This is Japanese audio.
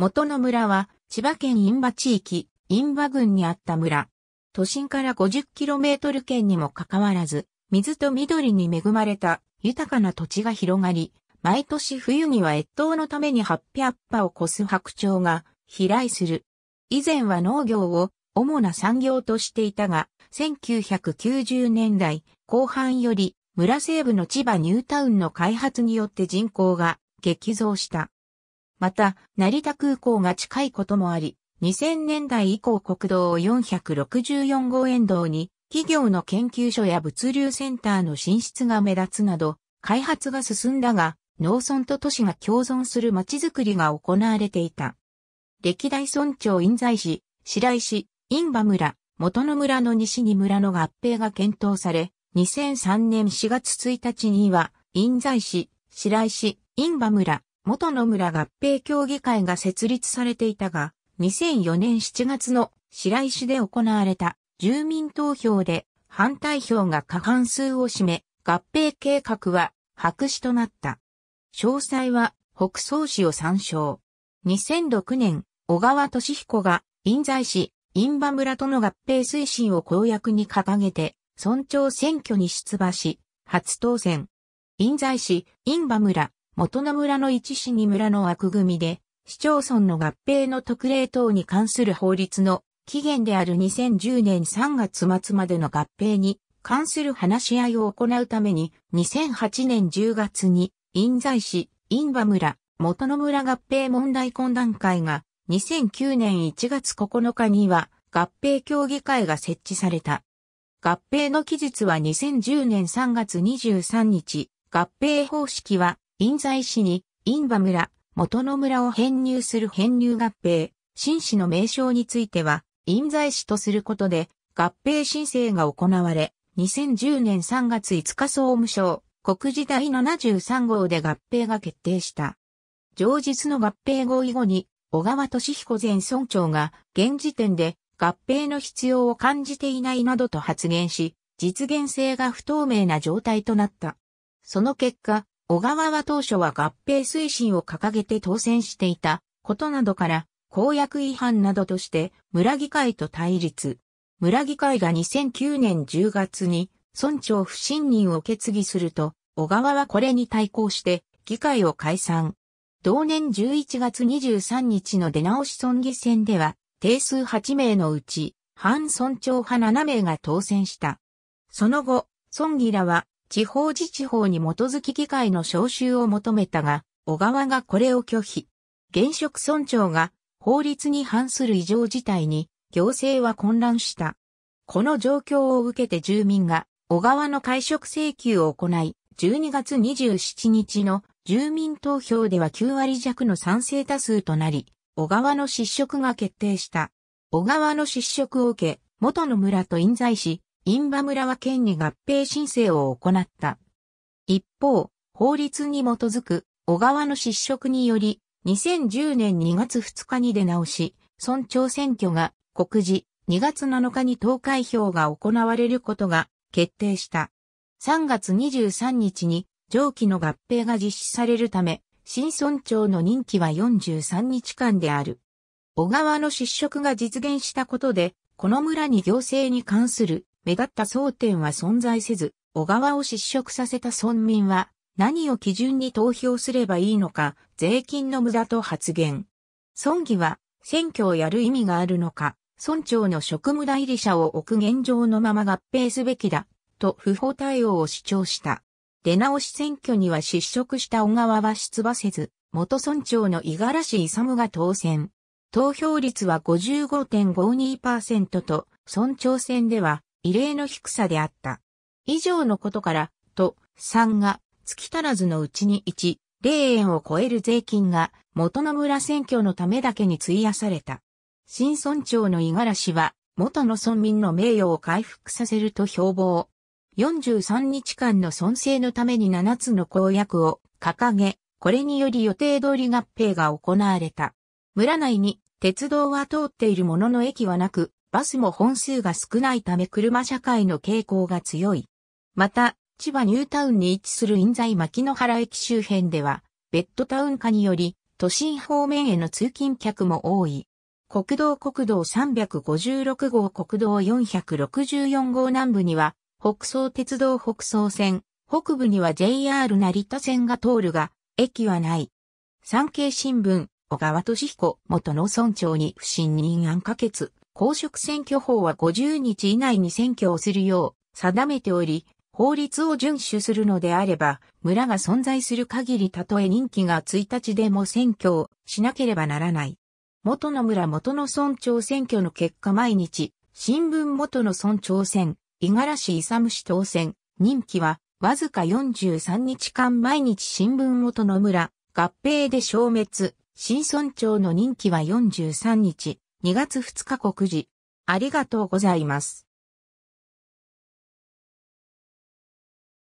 元の村は千葉県印馬地域、印馬郡にあった村。都心から 50km 圏にもかかわらず、水と緑に恵まれた豊かな土地が広がり、毎年冬には越冬のために800羽を超す白鳥が飛来する。以前は農業を主な産業としていたが、1990年代後半より村西部の千葉ニュータウンの開発によって人口が激増した。また、成田空港が近いこともあり、2000年代以降国道464号沿道に企業の研究所や物流センターの進出が目立つなど、開発が進んだが、農村と都市が共存する街づくりが行われていた。歴代村長印西市、白石、印馬村、元の村の西に村の合併が検討され、2003年4月1日には、印西市、白石、印馬村、元の村合併協議会が設立されていたが、2004年7月の白石で行われた住民投票で反対票が過半数を占め、合併計画は白紙となった。詳細は北総市を参照。2006年、小川俊彦が、印西市、印馬村との合併推進を公約に掲げて、村長選挙に出馬し、初当選。印西市、印馬村、元の村の一市二村の枠組みで、市町村の合併の特例等に関する法律の期限である2010年3月末までの合併に関する話し合いを行うために2008年10月に印西市、印馬村、元の村合併問題懇談会が2009年1月9日には合併協議会が設置された。合併の期日は2010年3月23日、合併方式は印西市に、印馬村、元の村を編入する編入合併、新市の名称については、印西市とすることで、合併申請が行われ、2010年3月5日総務省、国時第73号で合併が決定した。上日の合併合意後に、小川俊彦前村長が、現時点で合併の必要を感じていないなどと発言し、実現性が不透明な状態となった。その結果、小川は当初は合併推進を掲げて当選していたことなどから公約違反などとして村議会と対立。村議会が2009年10月に村長不信任を決議すると、小川はこれに対抗して議会を解散。同年11月23日の出直し村議選では、定数8名のうち、反村長派7名が当選した。その後、村議らは地方自治法に基づき議会の招集を求めたが、小川がこれを拒否。現職村長が法律に反する異常事態に行政は混乱した。この状況を受けて住民が小川の解職請求を行い、12月27日の住民投票では9割弱の賛成多数となり、小川の失職が決定した。小川の失職を受け、元の村と印西市、印馬村は県に合併申請を行った。一方、法律に基づく小川の失職により、2010年2月2日に出直し、村長選挙が告示、2月7日に投開票が行われることが決定した。3月23日に上記の合併が実施されるため、新村長の任期は43日間である。小川の失職が実現したことで、この村に行政に関する目立った争点は存在せず、小川を失職させた村民は何を基準に投票すればいいのか、税金の無駄と発言。村議は選挙をやる意味があるのか、村長の職務代理者を置く現状のまま合併すべきだ、と不法対応を主張した。出直し選挙には失職した小川は出馬せず、元村長の五十嵐勇が当選。投票率は55.52%と、村長選では異例の低さであった。以上のことから、と、3が、月足らずのうちに1、0円を超える税金が元の村選挙のためだけに費やされた。新村長の五十嵐は元の村民の名誉を回復させると標榜。43日間の村政のために7つの公約を掲げ、これにより予定通り合併が行われた。村内に鉄道は通っているものの駅はなく、バスも本数が少ないため車社会の傾向が強い。また、千葉ニュータウンに位置する印西牧野原駅周辺では、ベッドタウン化により、都心方面への通勤客も多い。国道国道356号国道464号南部には、北総鉄道北総線、北部には JR 成田線が通るが、駅はない。産経新聞、小川俊彦元農村長に不信任案可決。公職選挙法は50日以内に選挙をするよう定めており、法律を遵守するのであれば、村が存在する限りたとえ任期が1日でも選挙をしなければならない。元の村元の村長選挙の結果毎日、新聞元の村長選、五十嵐勇氏当選、任期はわずか43日間毎日新聞元の村、合併で消滅、新村長の任期は43日、2月2日告示。ありがとうございます。